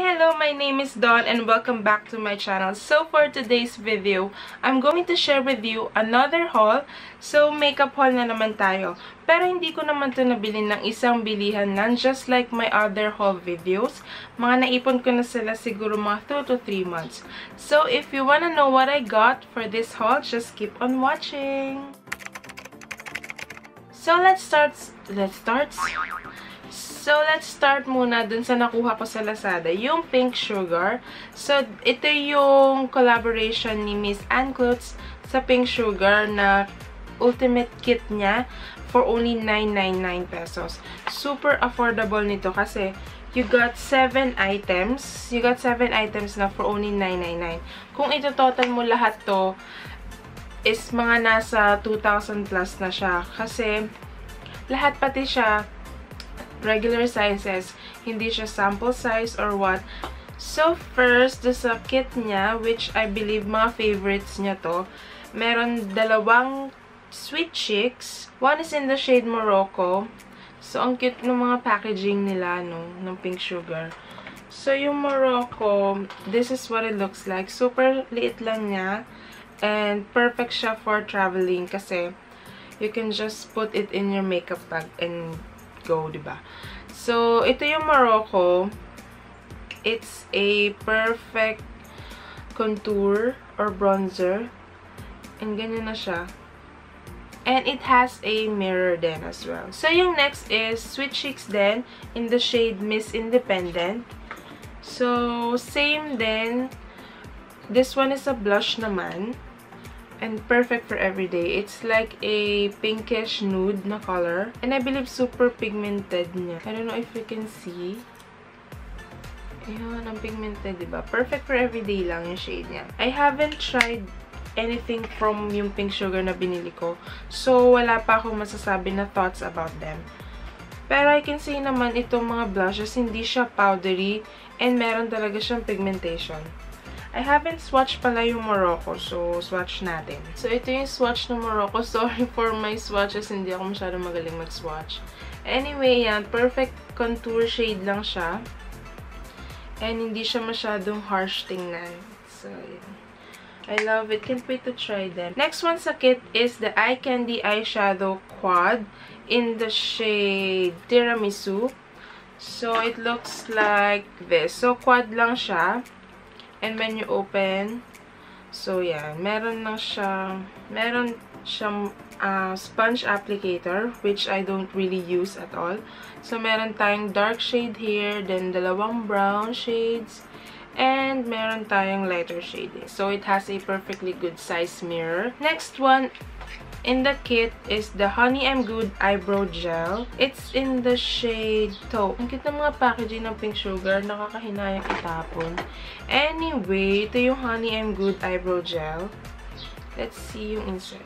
Hello! My name is Dawn and welcome back to my channel. So for today's video, I'm going to share with you another haul. So makeup haul na naman tayo. Pero hindi ko naman to nabili ng isang bilihan lang just like my other haul videos. Mga naipon ko na sila siguro mga 2 to 3 months. So if you wanna know what I got for this haul, just keep on watching! So let's start... Let's start... So, let's start muna dun sa nakuha ko sa Lazada, yung Pink Sugar. So, ito yung collaboration ni Miss Ann Klutz sa Pink Sugar na ultimate kit niya for only 999 pesos. Super affordable nito kasi you got 7 items. You got 7 items na for only 999. Kung ito total mo lahat to, is mga nasa 2,000 plus na siya. Kasi, lahat pati siya, regular sizes. Hindi siya sample size or what. So, first, the sa kit niya, which I believe mga favorites niya to, meron dalawang Sweet Chicks. One is in the shade Morocco. So, ang cute ng mga packaging nila, no, ng pink sugar. So, yung Morocco, this is what it looks like. Super liit lang niya. And perfect siya for traveling kasi you can just put it in your makeup bag and go, ba diba? So, ito yung Morocco. It's a perfect contour or bronzer. And ganyan na siya. And it has a mirror then as well. So, yung next is Sweet Cheeks then in the shade Miss Independent. So, same then. This one is a blush naman and perfect for everyday. It's like a pinkish nude na color. And I believe super pigmented niya. I don't know if you can see. Ayan, ang pigmented, diba? Perfect for everyday lang yung shade niya. I haven't tried anything from yung pink sugar na binili ko. So, wala pa akong masasabi na thoughts about them. Pero I can say naman itong mga blushes, hindi siya powdery and meron talaga siyang pigmentation. I haven't swatched pala yung Morocco, so swatch natin. So, ito yung swatch ng Morocco. Sorry for my swatches, hindi ako masyado magaling mag-swatch. Anyway, yan, perfect contour shade lang siya. And hindi siya masyadong harsh tingnan. So, yan. I love it. Can't wait to try them. Next one sa kit is the Eye Candy Eyeshadow Quad in the shade Tiramisu. So, it looks like this. So, quad lang siya. And when you open, so yeah, meron lang siya, meron siyang uh, sponge applicator, which I don't really use at all. So, meron tayong dark shade here, then dalawang brown shades, and meron tayong lighter shade. So, it has a perfectly good size mirror. Next one in the kit is the Honey I'm Good Eyebrow Gel. It's in the shade Taupe. Ang cute ng mga packaging ng pink sugar. Nakakahinayang itapon. Anyway, ito yung Honey I'm Good Eyebrow Gel. Let's see yung inside.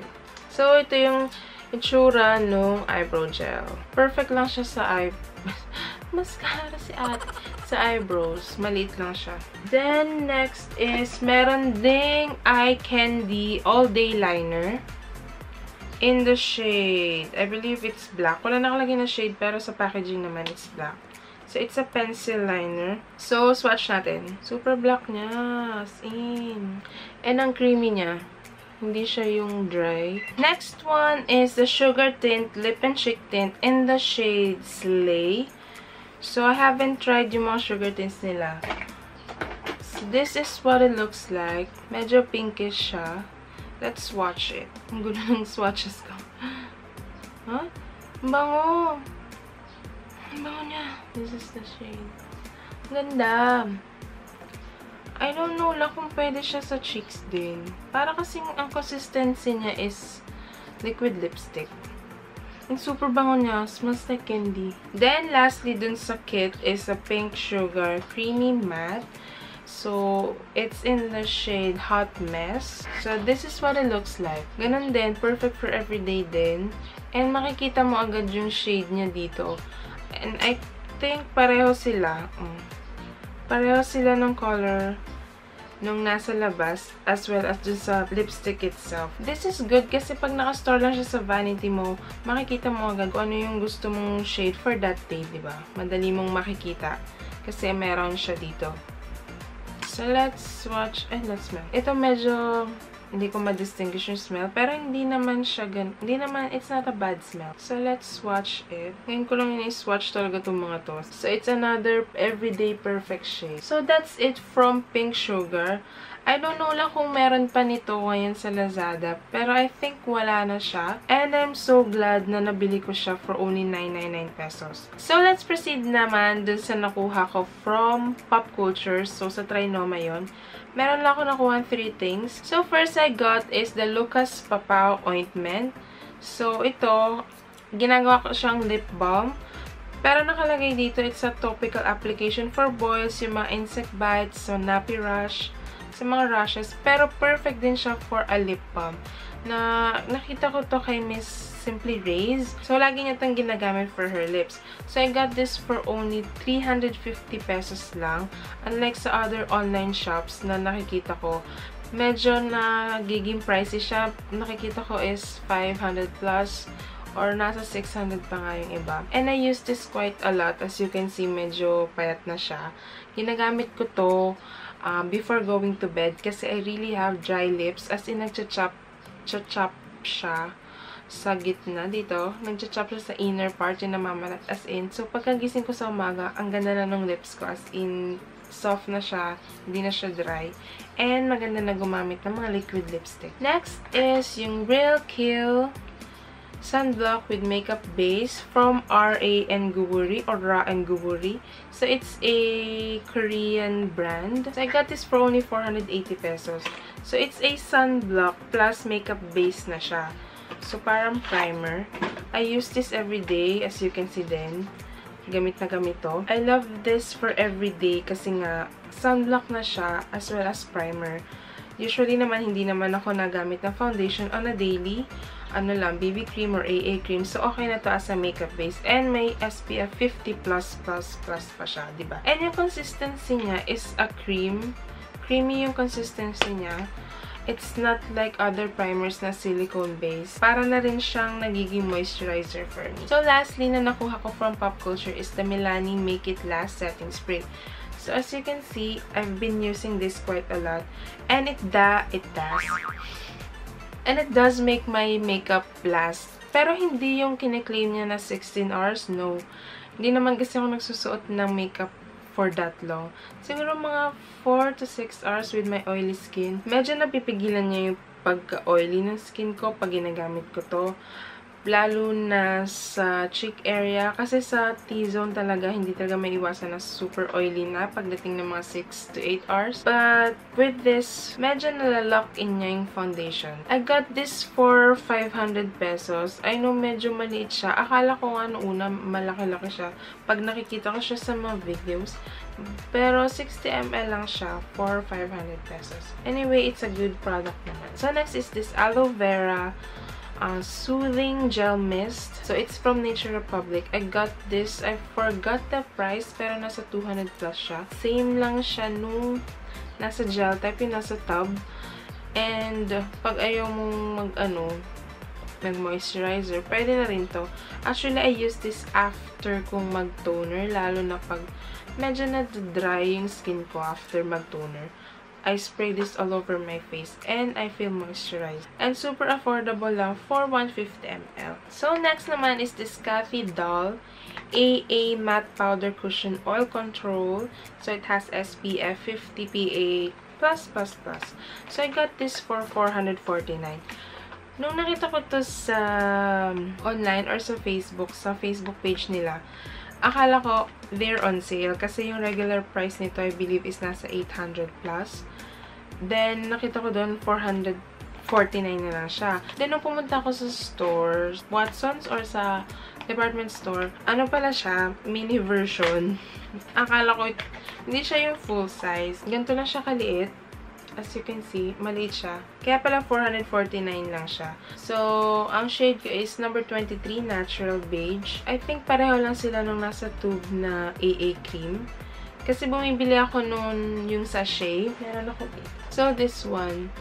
So, ito yung itsura nung eyebrow gel. Perfect lang siya sa eye... Mascara si ate. Sa eyebrows. Maliit lang siya. Then, next is, meron ding eye candy all day liner in the shade, I believe it's black. Wala nakalagay na shade, pero sa packaging naman, it's black. So, it's a pencil liner. So, swatch natin. Super black niya. As in. And ang creamy niya. Hindi siya yung dry. Next one is the Sugar Tint Lip and Cheek Tint in the shade Slay. So, I haven't tried yung mga sugar tints nila. So, this is what it looks like. Medyo pinkish siya. Let's watch it. Ang gulo ng swatches ko. Huh? Ang bango! Ang bango niya. This is the shade. Ganda. I don't know lang kung pwede siya sa cheeks din. Para kasing ang consistency niya is liquid lipstick. Ang super bango niya. Smells like candy. Then, lastly, dun sa kit is a pink sugar creamy matte. So, it's in the shade Hot Mess. So, this is what it looks like. Ganun din, perfect for everyday din. And makikita mo agad yung shade niya dito. And I think pareho sila. Um, pareho sila ng color nung nasa labas as well as dun sa lipstick itself. This is good kasi pag nakastore lang siya sa vanity mo, makikita mo agad kung ano yung gusto mong shade for that day, di ba? Madali mong makikita Kasi meron siya dito. So, let's watch, and let's smell. Ito medyo hindi ko ma-distinguish yung smell. Pero hindi naman siya gan... Hindi naman, it's not a bad smell. So, let's swatch it. Ngayon ko lang ini-swatch talaga itong mga to. So, it's another everyday perfect shade. So, that's it from Pink Sugar. I don't know lang kung meron pa nito ngayon sa Lazada. Pero I think wala na siya. And I'm so glad na nabili ko siya for only 999 pesos. So, let's proceed naman dun sa nakuha ko from Pop Culture. So, sa Trinoma yon Meron lang ako nakuha three things. So, first I got is the Lucas Papao Ointment. So, ito, ginagawa ko siyang lip balm. Pero nakalagay dito, it's a topical application for boils, yung mga insect bites, so nappy rash, sa mga rashes. Pero perfect din siya for a lip balm. Na, nakita ko to kay Miss Simply Rays. So, lagi niya itong ginagamit for her lips. So, I got this for only 350 pesos lang. Unlike sa other online shops na nakikita ko, medyo nagiging pricey siya. Nakikita ko is 500 plus or nasa 600 pa nga yung iba. And I use this quite a lot. As you can see, medyo payat na siya. Ginagamit ko to um, before going to bed kasi I really have dry lips. As in, nagcha-chop chop siya sa gitna dito. Nagcha-chop siya sa inner part yung namamalat as in. So, pagkagising ko sa umaga, ang ganda na ng lips ko as in soft na siya, hindi na siya dry. And maganda na gumamit ng mga liquid lipstick. Next is yung Real Kill sunblock with makeup base from R.A. Nguburi or Ra Nguburi. So, it's a Korean brand. So, I got this for only 480 pesos. So, it's a sunblock plus makeup base na siya. So, parang primer. I use this every day, as you can see din. Gamit na gamit to. I love this for everyday kasi nga, sunblock na siya as well as primer. Usually naman, hindi naman ako nagamit ng foundation on a daily ano lang, BB cream or AA cream. So, okay na to as a makeup base. And may SPF 50 plus plus plus pa siya, ba diba? And yung consistency niya is a cream. Creamy yung consistency niya. It's not like other primers na silicone base. Para na rin siyang nagiging moisturizer for me. So, lastly na nakuha ko from Pop Culture is the Milani Make It Last Setting Spray. So, as you can see, I've been using this quite a lot. And it da, it does. And it does make my makeup last. Pero hindi yung kiniklaim niya na 16 hours. No. Hindi naman kasi ako nagsusuot ng makeup for that long. Siguro mga 4 to 6 hours with my oily skin. Medyo napipigilan niya yung pagka-oily ng skin ko pag ginagamit ko to lalo na sa cheek area. Kasi sa T-zone talaga, hindi talaga may iwasan na super oily na pagdating ng mga 6 to 8 hours. But with this, medyo nalalock in niya yung foundation. I got this for 500 pesos. I know medyo maliit siya. Akala ko ano una, malaki-laki siya. Pag nakikita ko siya sa mga videos. Pero 60 ml lang siya for 500 pesos. Anyway, it's a good product naman. So next is this aloe vera uh, Soothing Gel Mist. So, it's from Nature Republic. I got this. I forgot the price, pero nasa 200 plus siya. Same lang siya nung nasa gel type, yung nasa tub. And, pag ayaw mong mag-ano, nag-moisturizer, pwede na rin to. Actually, I use this after kung mag-toner, lalo na pag medyo na-dry yung skin ko after mag-toner. I spray this all over my face and I feel moisturized. And super affordable lang for 150 ml. So, next naman is this Cathy Doll AA Matte Powder Cushion Oil Control. So, it has SPF 50 PA+++. So, I got this for 449 Nung nakita ko to sa um, online or sa Facebook, sa Facebook page nila, akala ko they're on sale kasi yung regular price nito I believe is nasa 800 plus. Then, nakita ko doon 449 na lang siya. Then, nung pumunta ako sa stores, Watson's or sa department store, ano pala siya, mini version. Akala ko, hindi siya yung full size. Ganito lang siya kaliit. As you can see, maliit siya. Kaya pala 449 lang siya. So, ang shade ko is number 23, Natural Beige. I think pareho lang sila nung nasa tube na AA cream. Kasi bumibili ako noon yung sachet. Meron ako. So, this one,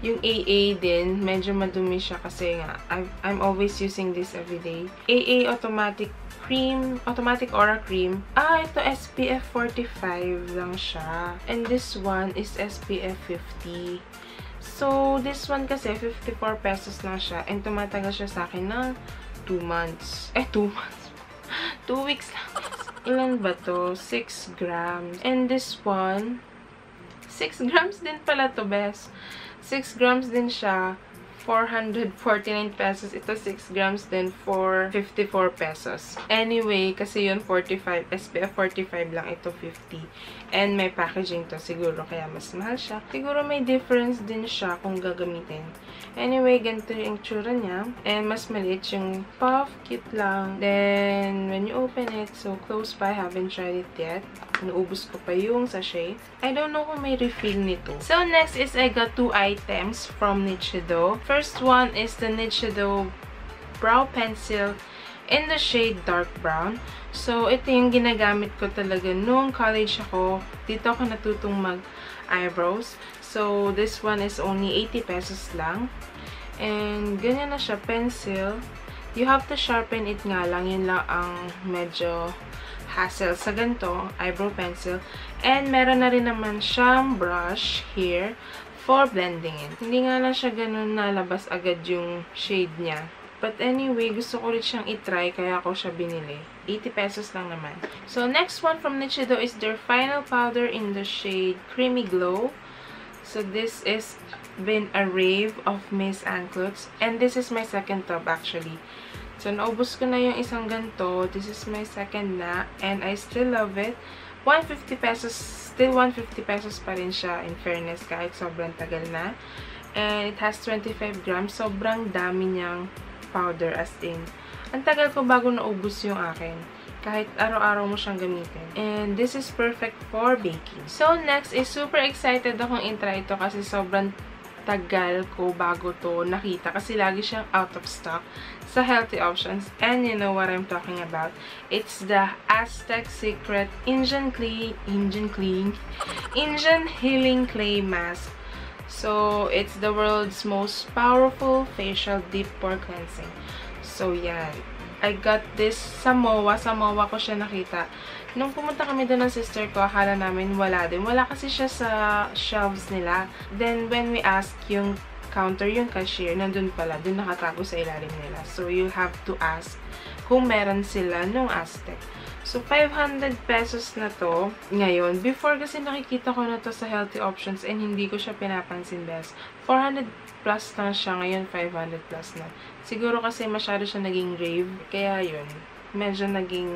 yung AA din, medyo madumi siya kasi nga, I'm, I'm always using this everyday. AA automatic cream, automatic aura cream. Ah, ito SPF 45 lang siya. And this one is SPF 50. So, this one kasi 54 pesos lang siya. And tumatagal siya sa akin ng 2 months. Eh, 2 months. 2 weeks lang. Ilan ba to? 6 grams. And this one, 6 grams din pala to, best. 6 grams din siya. 449 pesos. Ito 6 grams din for 54 pesos. Anyway, kasi yun 45, SPF 45 lang. Ito 50. And may packaging to siguro kaya mas mahal siya. Siguro may difference din siya kung gagamitin. Anyway, ganito yung tsura niya. And mas maliit yung puff. Cute lang. Then, when you open it, so close by. Haven't tried it yet. Naubos ko pa yung sachet. I don't know kung may refill nito. So, next is I got two items from Nichido. First one is the Nichido Brow Pencil in the shade dark brown. So, ito yung ginagamit ko talaga nung college ako. Dito ako natutong mag-eyebrows. So, this one is only 80 pesos lang. And, ganyan na siya, pencil. You have to sharpen it nga lang. Yun lang ang medyo hassle sa ganito, eyebrow pencil. And, meron na rin naman siyang brush here for blending it. Hindi nga lang siya ganun nalabas agad yung shade niya. But anyway, gusto ko rin siyang itry, kaya ako siya binili. 80 pesos lang naman. So, next one from Nichido is their final powder in the shade Creamy Glow. So, this is been a rave of Miss Anclots. And this is my second tub actually. So, naubos ko na yung isang ganito. This is my second na. And I still love it. 150 pesos, still 150 pesos pa rin siya in fairness kahit sobrang tagal na. And it has 25 grams. Sobrang dami niyang powder as in. Ang tagal ko bago naubos yung akin kahit araw-araw mo siyang gamitin. And this is perfect for baking. So, next is super excited akong intry ito kasi sobrang tagal ko bago to nakita kasi lagi siyang out of stock sa healthy options. And you know what I'm talking about. It's the Aztec Secret Indian Clean, Indian Clean, Indian Healing Clay Mask. So, it's the world's most powerful facial deep pore cleansing. So, yan. I got this sa MOA. Ko siya nakita. Nung pumunta kami doon ng sister ko, akala namin wala din. Wala kasi siya sa shelves nila. Then, when we asked yung counter, yung cashier, nandun pala. Doon nakatago sa ilalim nila. So, you have to ask kung meron sila nung Aztec. So, 500 pesos na to ngayon. Before kasi nakikita ko na to sa healthy options and hindi ko siya pinapansin best. 400 plus na siya ngayon, 500 plus na. Siguro kasi masyado siya naging rave. Kaya yun, medyo naging,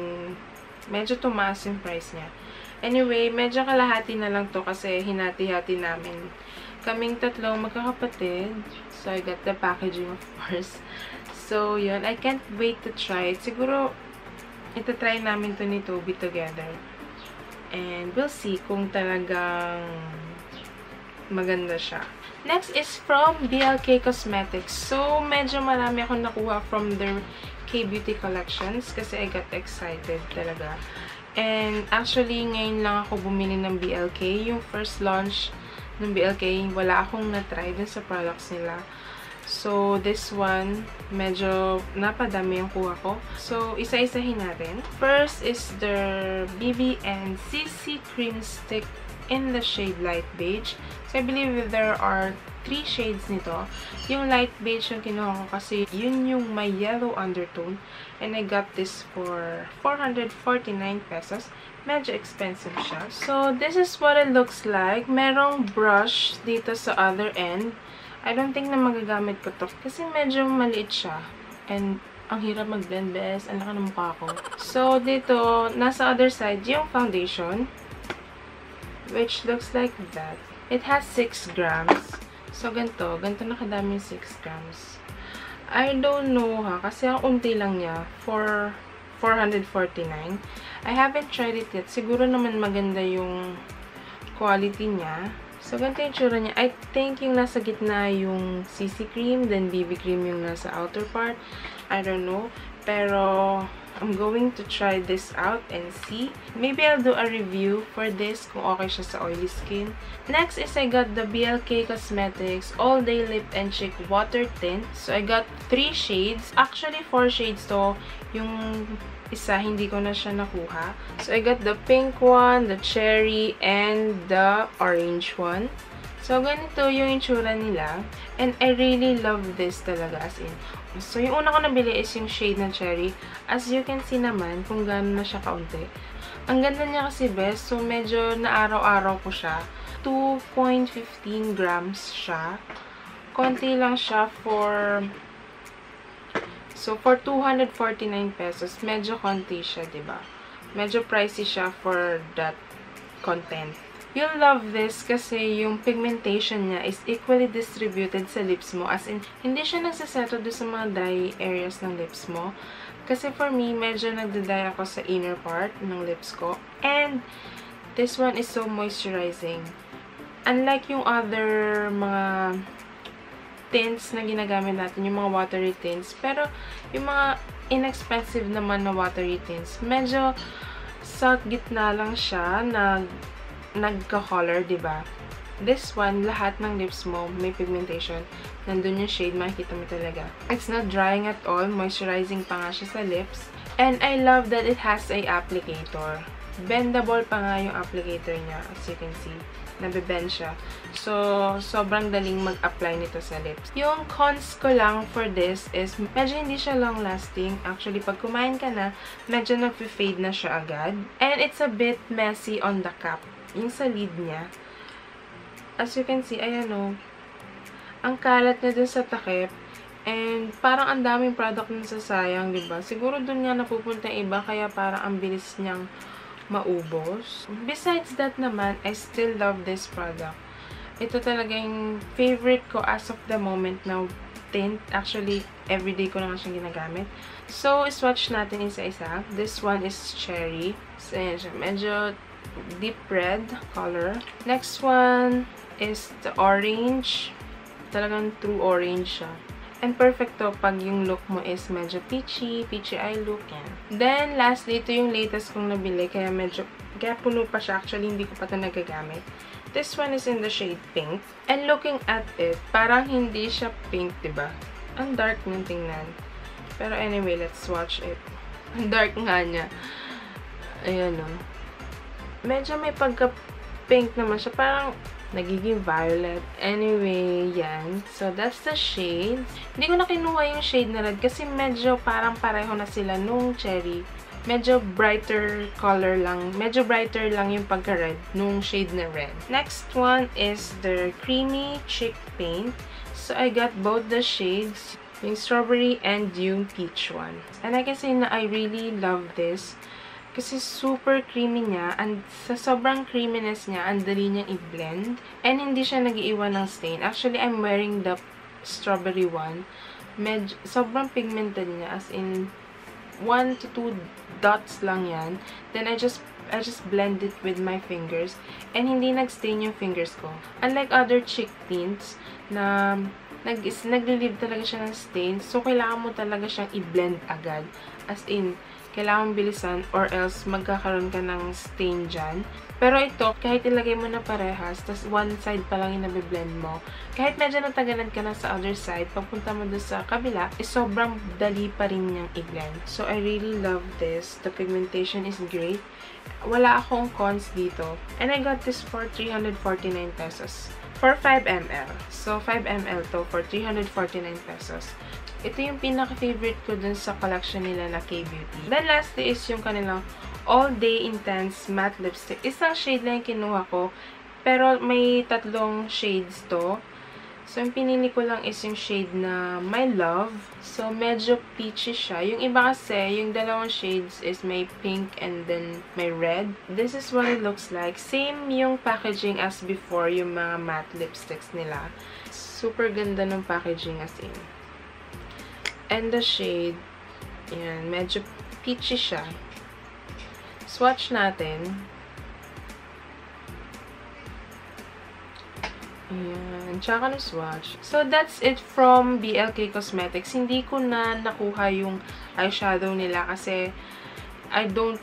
medyo tumaas yung price niya. Anyway, medyo kalahati na lang to kasi hinati-hati namin. Kaming tatlong magkakapatid. So, I got the packaging of course. So, yun. I can't wait to try it. Siguro, ito try namin to ni Toby together. And we'll see kung talagang maganda siya. Next is from BLK Cosmetics. So, medyo marami akong nakuha from their K-Beauty collections kasi I got excited talaga. And actually, ngayon lang ako bumili ng BLK. Yung first launch ng BLK, wala akong na-try dun sa products nila. So, this one, medyo napadami yung kuha ko. So, isa-isahin natin. First is the BB and CC Cream Stick in the shade Light Beige. So, I believe there are three shades nito. Yung light beige yung kinuha ko kasi yun yung may yellow undertone. And I got this for 449 pesos. Medyo expensive siya. So, this is what it looks like. Merong brush dito sa other end. I don't think na magagamit ko to kasi medyo maliit siya. And ang hirap mag-blend best. Ang laki ng mukha ko. So, dito, nasa other side, yung foundation. Which looks like that. It has 6 grams. So, ganito. Ganito nakadami 6 grams. I don't know ha. Kasi ang unti lang niya. For 449. I haven't tried it yet. Siguro naman maganda yung quality niya. So, ganito yung tsura niya. I think yung nasa gitna yung CC cream, then BB cream yung nasa outer part. I don't know. Pero, I'm going to try this out and see. Maybe I'll do a review for this kung okay siya sa oily skin. Next is I got the BLK Cosmetics All Day Lip and Cheek Water Tint. So I got three shades. Actually, four shades to. Yung isa, hindi ko na siya nakuha. So I got the pink one, the cherry, and the orange one. So, ganito yung itsura nila. And I really love this talaga as in. So, yung una ko nabili is yung shade ng cherry. As you can see naman, kung gano'n na siya kaunti. Ang ganda niya kasi best. So, medyo na araw-araw ko siya. 2.15 grams siya. Konti lang siya for... So, for 249 pesos, medyo konti siya, ba diba? Medyo pricey siya for that content. You'll love this kasi yung pigmentation niya is equally distributed sa lips mo. As in, hindi siya nagsasettle doon sa mga dry areas ng lips mo. Kasi for me, medyo nagdaday ako sa inner part ng lips ko. And, this one is so moisturizing. Unlike yung other mga tints na ginagamit natin, yung mga watery tints. Pero, yung mga inexpensive naman na watery tints, medyo sa gitna lang siya na nagka-color, ba diba? This one, lahat ng lips mo may pigmentation. Nandun yung shade, makikita mo talaga. It's not drying at all. Moisturizing pa nga siya sa lips. And I love that it has a applicator. Bendable pa nga yung applicator niya, as you can see. Nabibend siya. So, sobrang daling mag-apply nito sa lips. Yung cons ko lang for this is, medyo hindi siya long-lasting. Actually, pag kumain ka na, medyo nag-fade na siya agad. And it's a bit messy on the cap yung sa lid niya, as you can see, ayan o, ang kalat niya dun sa takip, and parang ang daming product na sasayang, ba diba? Siguro dun nga napupunta iba, kaya parang ang bilis niyang maubos. Besides that naman, I still love this product. Ito talaga yung favorite ko as of the moment na tint. Actually, everyday ko na nga siyang ginagamit. So, swatch natin isa-isa. This one is cherry. So, ayan siya. Medyo deep red color. Next one is the orange. Talagang true orange siya. And perfect to pag yung look mo is medyo peachy, peachy eye look. Yan. Then, lastly, ito yung latest kong nabili. Kaya medyo, kaya puno pa siya. Actually, hindi ko pa ito nagagamit. This one is in the shade pink. And looking at it, parang hindi siya pink, ba diba? Ang dark ng tingnan. Pero anyway, let's swatch it. Ang dark nga niya. Ayan o. Oh medyo may pagka-pink naman siya. Parang nagiging violet. Anyway, yan. So, that's the shade. Hindi ko na kinuha yung shade na red kasi medyo parang pareho na sila nung cherry. Medyo brighter color lang. Medyo brighter lang yung pagka-red nung shade na red. Next one is the Creamy Chick Paint. So, I got both the shades. Yung strawberry and yung peach one. And I can say na I really love this. Kasi super creamy niya. And sa sobrang creaminess niya, ang dali niyang i-blend. And hindi siya nag-iiwan ng stain. Actually, I'm wearing the strawberry one. Medyo, sobrang pigmented niya. As in, 1 to 2 dots lang yan. Then, I just I just blend it with my fingers. And hindi nag-stain yung fingers ko. Unlike other cheek tints na nag nag-relieve talaga siya ng stain. So, kailangan mo talaga siyang i-blend agad. As in, kailangan bilisan or else magkakaroon ka ng stain dyan. Pero ito, kahit ilagay mo na parehas, tas one side pa lang yung nabiblend mo, kahit medyo natagalan ka na sa other side, pagpunta mo doon sa kabila, is sobrang dali pa rin niyang i-blend. So, I really love this. The pigmentation is great. Wala akong cons dito. And I got this for 349 pesos. For 5 ml. So, 5 ml to for 349 pesos. Ito yung pinaka-favorite ko dun sa collection nila na K-Beauty. Then lastly is yung kanilang All Day Intense Matte Lipstick. Isang shade lang yung kinuha ko. Pero may tatlong shades to. So, yung pinili ko lang is yung shade na My Love. So, medyo peachy siya. Yung iba kasi, yung dalawang shades is may pink and then may red. This is what it looks like. Same yung packaging as before, yung mga matte lipsticks nila. Super ganda ng packaging as in. And the shade, yan, medyo peachy siya. Swatch natin. Ayan. Tsaka no swatch. So, that's it from BLK Cosmetics. Hindi ko na nakuha yung eyeshadow nila kasi I don't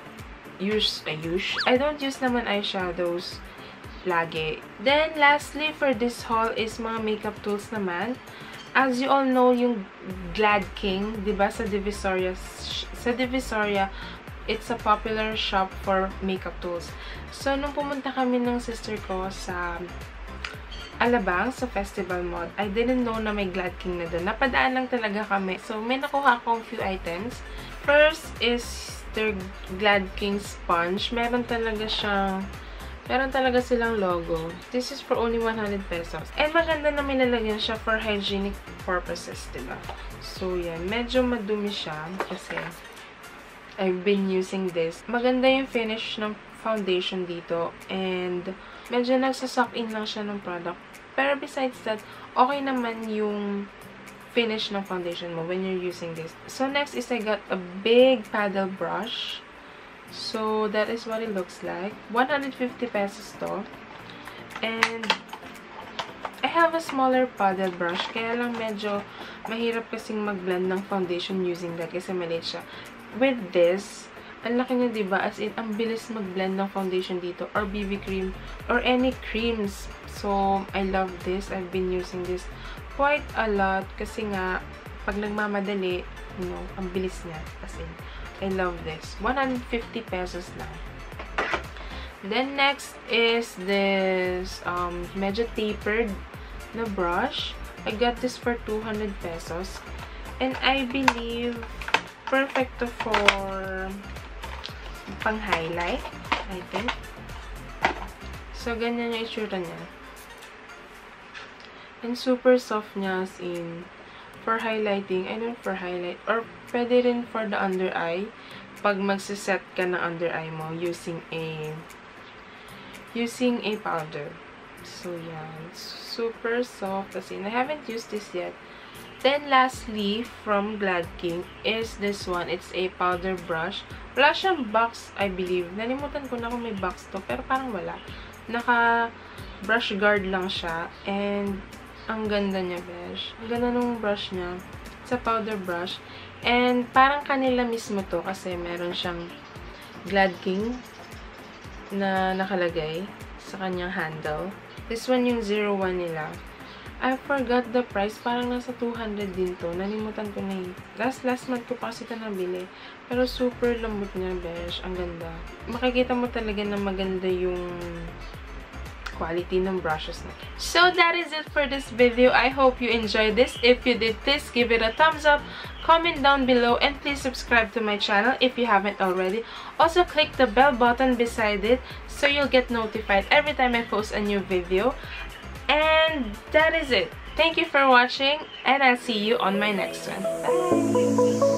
use, I use, I don't use naman eyeshadows lagi. Then, lastly, for this haul is mga makeup tools naman. As you all know, yung Glad King, di ba, sa Divisoria, sa Divisoria, it's a popular shop for makeup tools. So, nung pumunta kami ng sister ko sa Alabang sa Festival Mod. I didn't know na may Glad King na doon. Napadaan lang talaga kami. So, may nakuha akong few items. First is their Glad King sponge. Meron talaga siyang Meron talaga silang logo. This is for only 100 pesos. And maganda na may nalagyan siya for hygienic purposes, diba? So, yan. Medyo madumi siya kasi I've been using this. Maganda yung finish ng foundation dito. And medyo nagsasak in lang siya ng product. Pero besides that, okay naman yung finish ng foundation mo when you're using this. So, next is I got a big paddle brush. So, that is what it looks like. 150 pesos to. And, I have a smaller paddle brush. Kaya lang medyo mahirap kasing mag-blend ng foundation using that kasi maliit siya. With this, ang laki niya, diba? As in, ang bilis mag-blend ng foundation dito. Or BB cream. Or any creams. So, I love this. I've been using this quite a lot. Kasi nga, pag nagmamadali, you know, ang bilis niya. As in, I love this. 150 pesos lang. Then, next is this um, medyo tapered na brush. I got this for 200 pesos. And I believe perfect to for pang-highlight, I think. So, ganyan yung itsura niya. And super soft niya as in for highlighting, I don't for highlight, or pwede rin for the under eye, pag magsiset ka ng under eye mo using a using a powder. So, yan. Super soft as in. I haven't used this yet. Then, lastly, from Glad King is this one. It's a powder brush. Wala siyang box, I believe. Nalimutan ko na kung may box to, pero parang wala. Naka-brush guard lang siya. And, ang ganda niya, besh. Ang ganda nung brush niya. It's a powder brush. And, parang kanila mismo to kasi meron siyang Glad King na nakalagay sa kanyang handle. This one yung 01 nila. I forgot the price. Parang nasa 200 din to. Nalimutan ko na yun. Last, last month ko pa kasi ito nabili. Pero super lambot niya, besh. Ang ganda. Makikita mo talaga na maganda yung quality ng brushes na. So, that is it for this video. I hope you enjoyed this. If you did, please give it a thumbs up, comment down below, and please subscribe to my channel if you haven't already. Also, click the bell button beside it so you'll get notified every time I post a new video. And that is it. Thank you for watching and I'll see you on my next one. Bye!